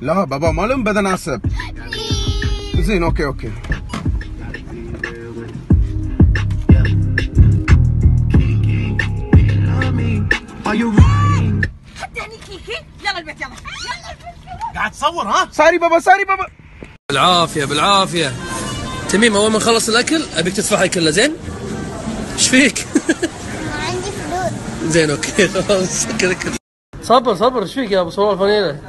لا بابا ما لهم بدن عصب Please. زين okay okay. يلا البيت يلا يلا البيت قاعد تصور ها؟ sorry بابا sorry بابا. بالعافية بالعافية. تميم أول ما نخلص الأكل أبيك تدفع هاي كلها زين؟ إيش فيك؟ ما عندي فلوس. زين okay خلاص كذا كذا صبر صبر إيش فيك يا أبو صوال الفنينه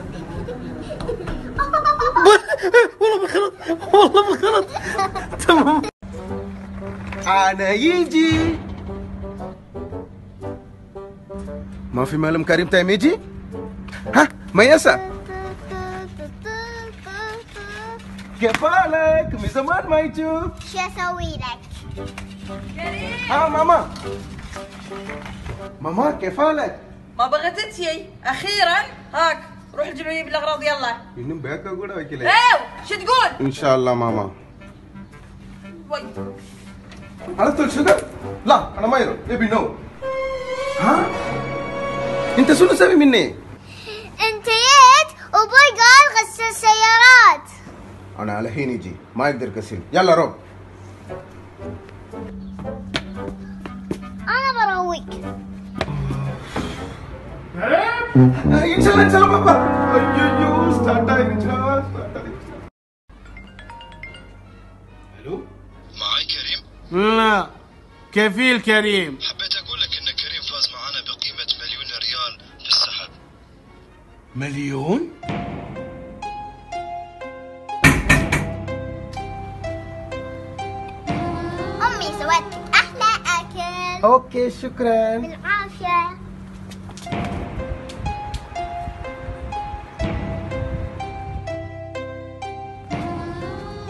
والله بالغلط والله بالغلط تمام. أنا يجي. ما في معلم كريم تايم يجي؟ ها ميسة كيف حالك من زمان ما يجوك شو أسوي لك؟ ها ماما. ماما كيف حالك ما بغيت انتي أخيرا هاك. روح الجمعيه بالاغراض يلا من أقول لك ايو شو تقول؟ ان شاء الله ماما وي عرفت الشغل لا أنا ما يرو يبي نو ها انت شنو سامي مني انت جيت وابوي قال غسل سيارات أنا على حين يجي ما يقدر غسيل يلا روح أنا برويك. أيوه، ألو معي كريم؟ لا كفيل كريم. حبيت أقول لك إن كريم فاز معانا بقيمة مليون ريال في السحب مليون؟ أمي سوت أحلى أكل. أوكي شكرا. بالعافية.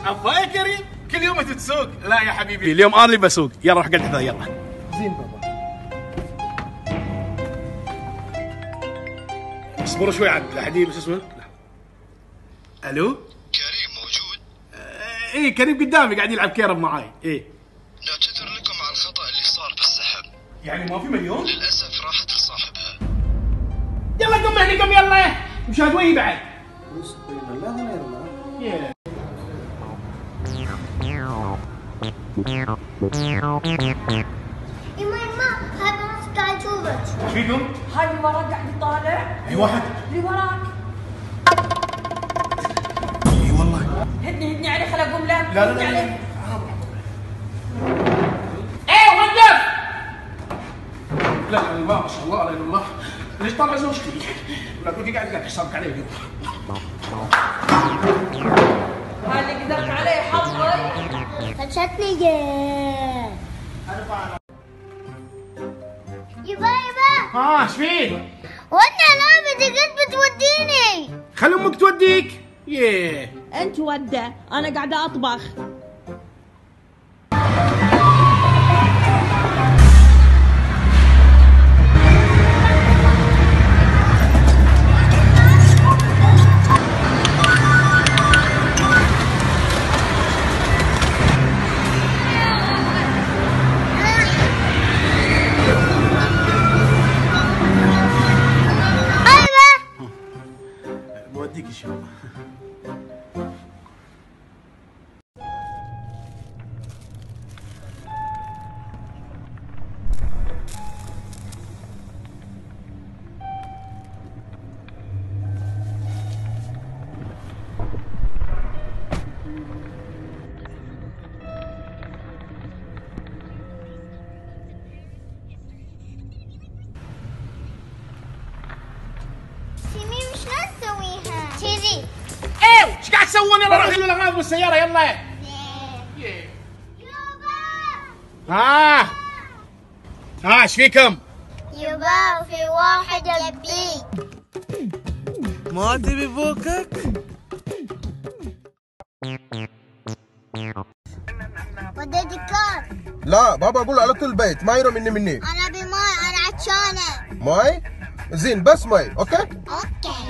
ابا يا كريم كل يوم أنت تسوق. لا يا حبيبي. اليوم أنا اللي بسوق. يلا روح قعد حذاء يلا. زين بابا. اصبروا شوي عاد لا حد يجيب شو اسمه. ألو؟ كريم موجود؟ آه، إيه كريم قدامي قاعد يلعب كيرم معاي. إيه. نعتذر لكم على الخطأ اللي صار بالسحب. يعني ما في مليون؟ للأسف راحت لصاحبها. يلا قم هني قم يلا. مشاهد وين بعد. يما يما هاي اللي وراك قاعد يطالع اي واحد. اللي وراك اي والله. هدني هدني عليه خل أقوم له. لا لا لا. إيه وقف لا لا ما شاء الله لا الله. ليش طالع زوجتي؟ لا تقولي قاعد قاعد حسابك علي اليوم جيم. يبا يبا ها إيش فيه؟ وأنا لعبة قد بتوديني. خلي أمك توديك ياه أنت ودى أنا قاعدة أطبخ الاغراض بالسيارة يلا. ها ها إيش فيكم؟ يبا في واحد يبي ما تبي فوقك وديتي car لا بابا أقول على طول البيت ما يرو مني مني. أنا بماي أنا عطشانه ماي؟ زين بس ماي okay؟ okay.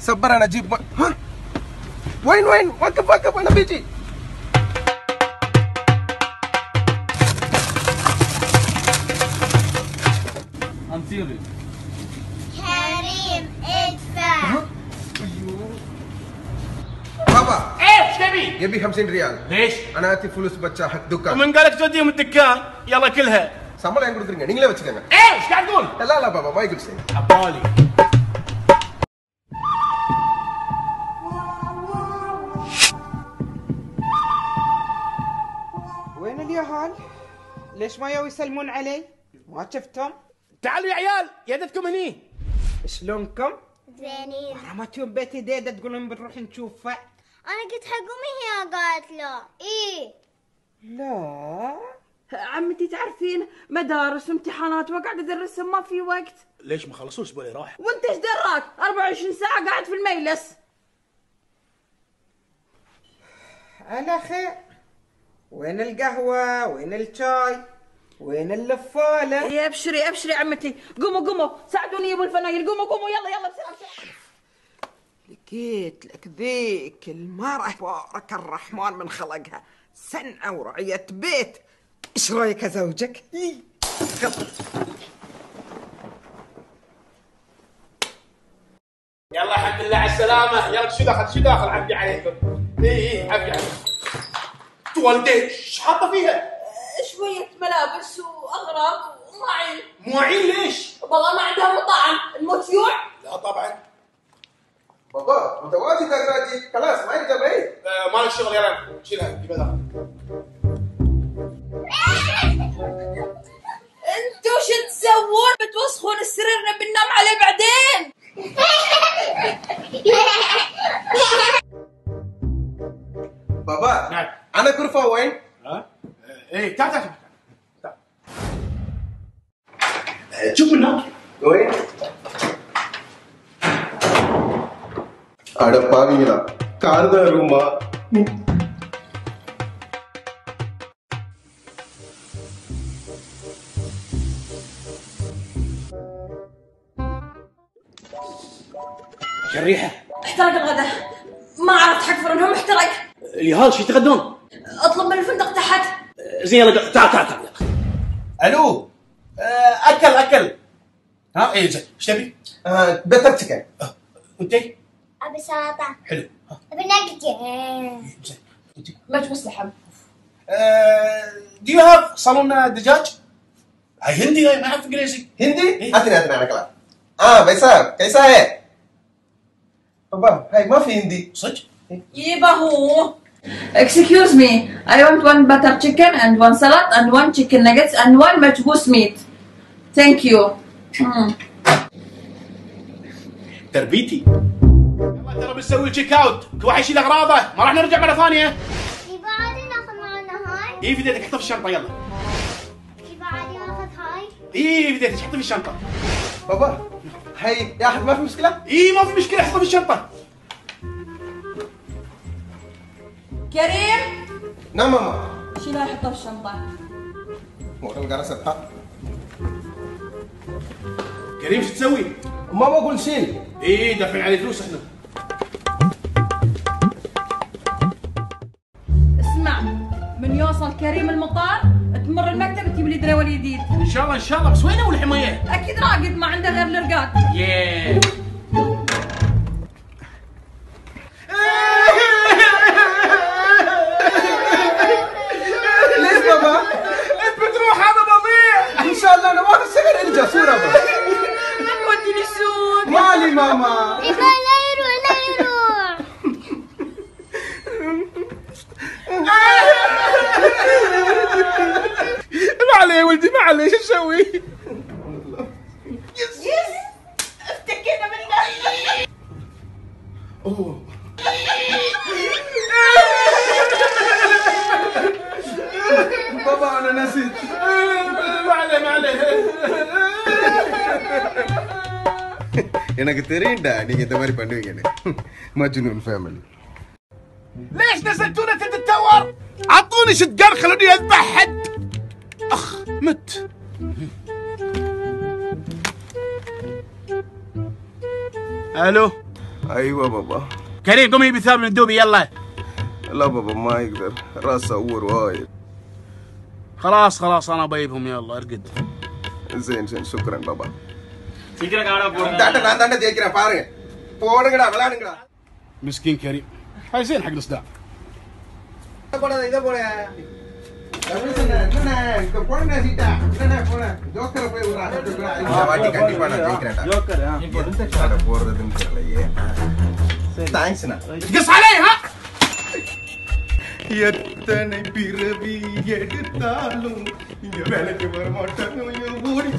صبر انا اجيب ماي ها وين وين وقف وقف انا بيجي انتيري كريم ادفع بابا ايش تبي؟ يبي 50 ريال ليش؟ انا اتي فلوس بچا حق دكان ومن قالك توديهم الدكان يلا كلها சம்பளம் எங்க கொடுக்குறீங்க நீங்களே வச்சுக்கோங்க ايش قاعد تقول؟ لا لا بابا ما يقول وين اليهال؟ ليش ما يو يسلمون علي؟ ما شفتهم؟ تعالوا يا عيال يدتكم هني شلونكم؟ زينين رمتهم بيتي ديدة تقولون بنروح نشوفه؟ أنا قلت حق امي هي قالت له إيه لا عمتي تعرفين مدارس وامتحانات وقاعد أدرسهم ما في وقت ليش ما خلصوا الأسبوع اللي راح؟ وانت إيش دراك 24 ساعة قاعد في الميلس على خير وين القهوة؟ وين الشاي؟ وين اللفالة؟ يا أبشري أبشري عمتي. قوموا قوموا. ساعدوني يا أبو الفنايل قوموا قوموا. يلا يلا بسرعة بسرعة. لقيت لك ذيك المرأة. بارك الرحمن من خلقها. سنة ورعية بيت. إيش رأيك ازوجك؟ يلا الحمد لله على السلامة. يلا شو داخل شو داخل عبي عليكم. اي إي عبي عليكم. والدين إيش حاطة فيها؟ شوية ملابس وأغراض وماعين مواعين ليش؟ والله ما عندها مطاعم. الموت يوع لا طبعا. بابا متواجد دراجي خلاص ما يقدر بعيد. آه مالك شغل يلا شيلها جيبها داخل أنتوا شو تسوون؟ بتوسخون السرير نبي ننام عليه بعدين அட பாவீங்களா கார் தான் ரூமா شو الريحة؟ احترق الغداء ما عرفت حقفر انهم احترق اليهال شو يتغدون؟ اطلب من الفندق تحت زين يلا تعال تعال تعال الو آه، اكل اكل ها ايه زين ايش تبي؟ آه بيتر تشيكن وانت؟ أبي سلطة. حلو. بنقدر مجبوس لحم. do you have صالون دجاج؟ هاي هندي هاي ما أعرف إنجليزي. هندي؟ اثني اثني على كلام آه بيسار कैसा है بابا هاي ما في هندي. صدق؟ يبا هو. Excuse me, I want one butter chicken and one salad and one chicken nuggets and one مجبوس meat. Thank you. Mm. ترى بنسوي check out كل واحد يشيل أغراضه. ما راح نرجع مرة ثانية. يبا عادي ناخذ معنا هاي؟ اي في يدك حطها في الشنطة يلا. يبا عادي ناخذ هاي؟ اي في يدك حطها في الشنطة. بابا هاي يا أحد ما في مشكلة؟ اي ما في مشكلة حطها في الشنطة. كريم؟ نعم ماما. شيلها حطها في الشنطة. مورا القرا ستة كريم شو تسوي؟ ماما قول شيل. اي دافعين عليه فلوس إحنا. من يوصل كريم المطار تمر المكتب تجيب لي دراول جديد. إن شاء الله إن شاء الله بس وين ابو الحمايه؟ أكيد راقد ما عنده غير الرقاد. ياه ليش بابا أنت بتروح هذا بضيع إن شاء الله أنا ما اشتغل ارجع صورة بابا وديني السوق. مالي ماما لا يروح لا يروح ما عليه يا ولدي ما عليه شو اسوي؟ افتكينا بالله. بابا انا نسيت ما عليه ما عليه எனக்கு தெரியும்டா நீங்க இந்த மாதிரி பண்ணுவீங்கன்னு மஜ்னூன் ஃபேமிலி ليش نزلتونا تتور؟ اعطوني شتقر خلوني اذبح حد اخ مت. ألو؟ أيوه بابا. كريم قوم بثاب ثوب من الدوبي يلا. لا بابا ما يقدر. راسه يعور وايد. خلاص خلاص أنا بجيبهم يلا ارقد. زين زين شكرا بابا. مسكين كريم. هاي زين حق الصداع போடுறதுன்னு தெரியலையே. தேங்க்ஸ்ண்ணா எத்தனை பிறவி எடுத்தாலும் இங்க வேலைக்கு வர மாட்டாங்க ஓடி